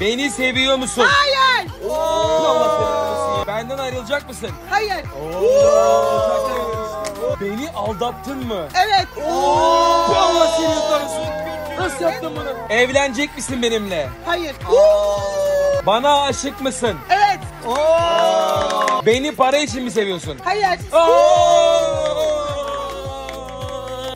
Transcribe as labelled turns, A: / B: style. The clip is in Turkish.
A: Beni seviyor musun?
B: Hayır.
A: Allah seni. Benden ayrılacak mısın?
B: Hayır.
A: Beni aldattın mı?
B: Evet.
A: Allah seni kahretsin. Nasıl yaptın bunu? Evlenecek misin benimle?
B: Hayır.
A: Bana aşık mısın?
B: Evet.
A: Beni para için mi seviyorsun?
B: Hayır.
A: Aa!